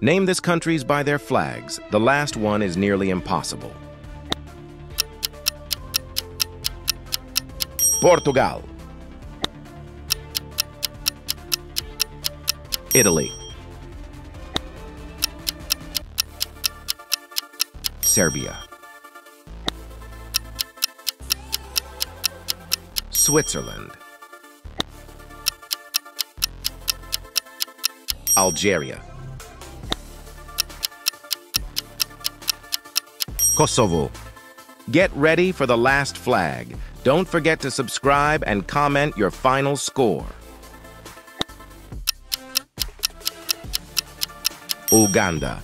Name this countries by their flags. The last one is nearly impossible. Portugal. Italy. Serbia. Switzerland. Algeria. Kosovo. Get ready for the last flag. Don't forget to subscribe and comment your final score. Uganda.